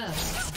First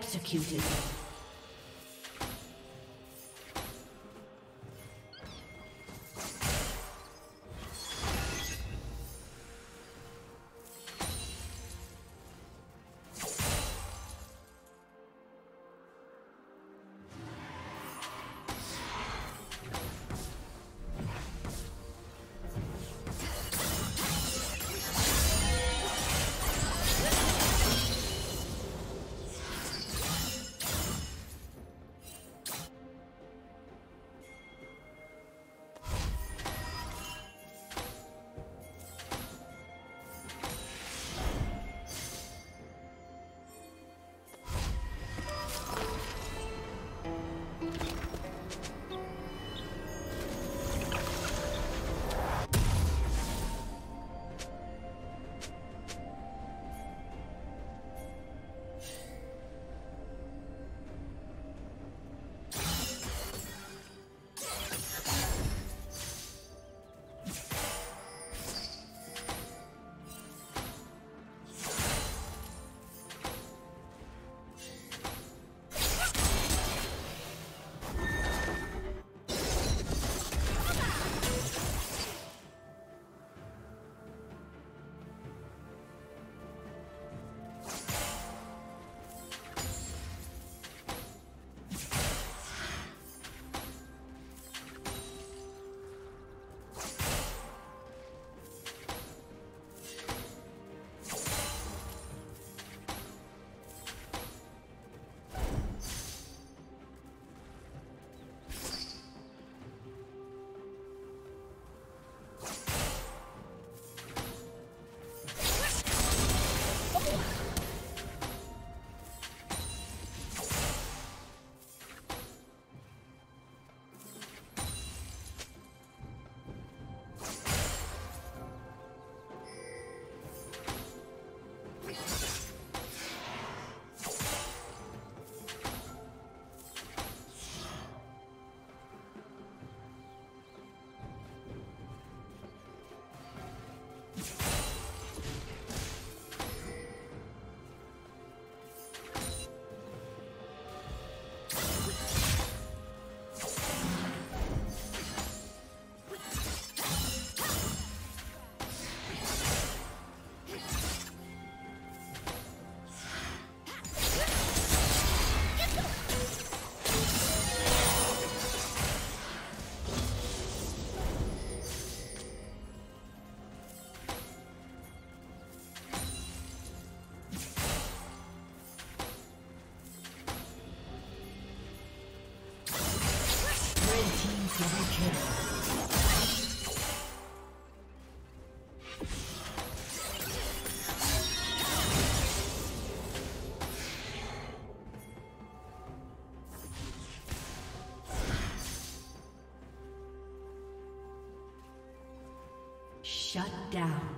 Executed. Shut down.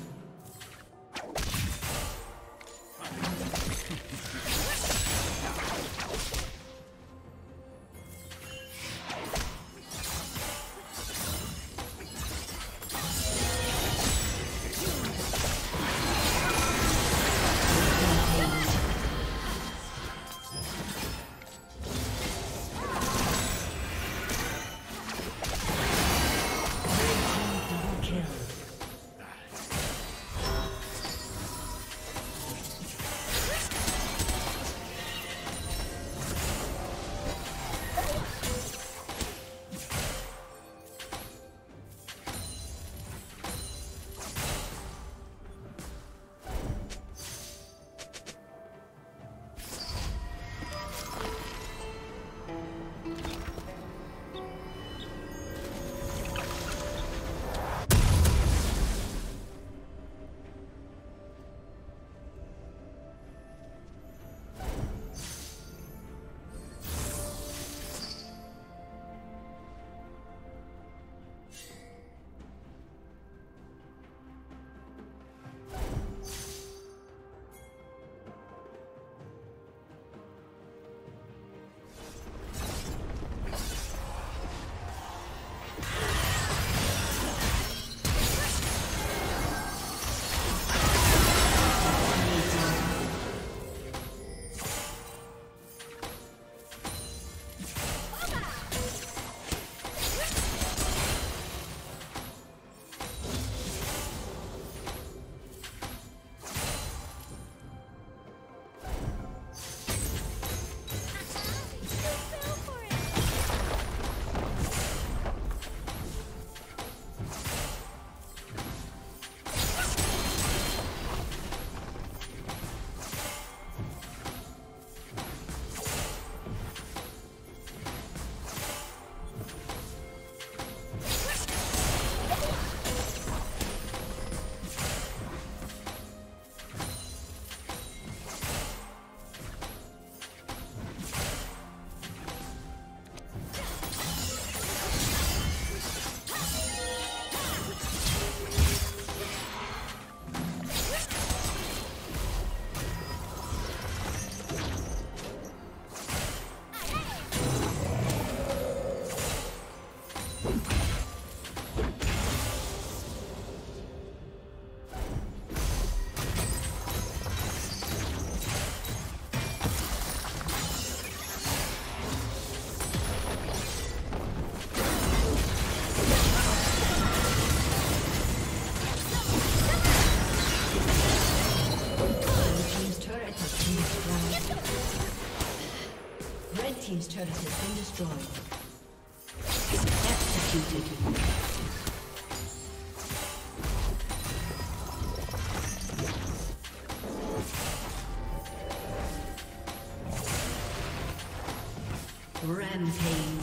Rampage.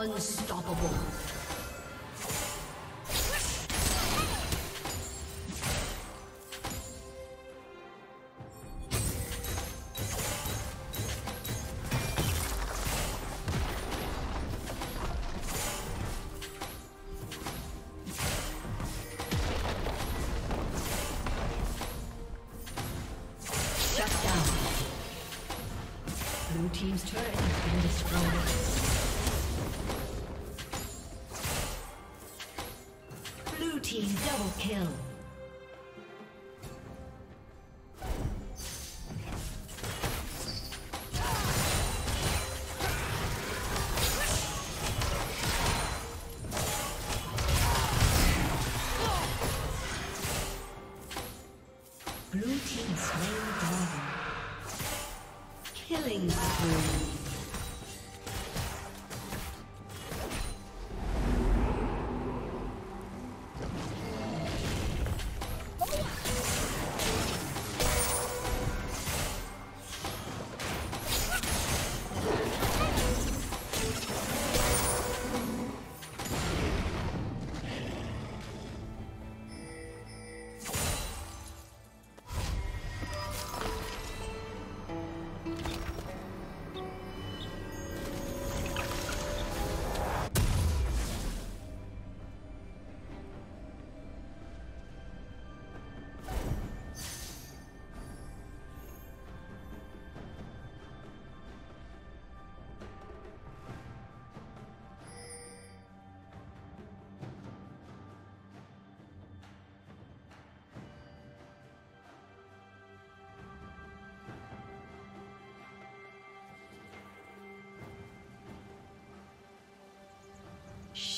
Unstoppable.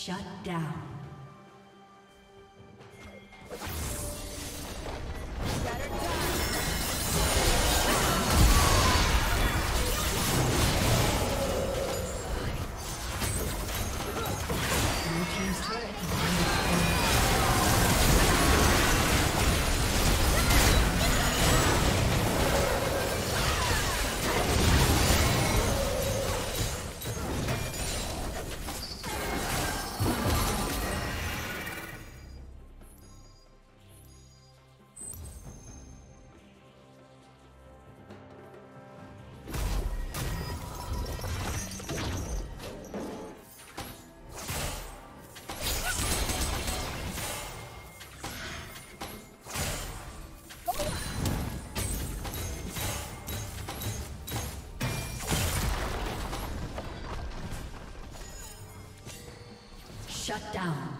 Shut down. Shut down.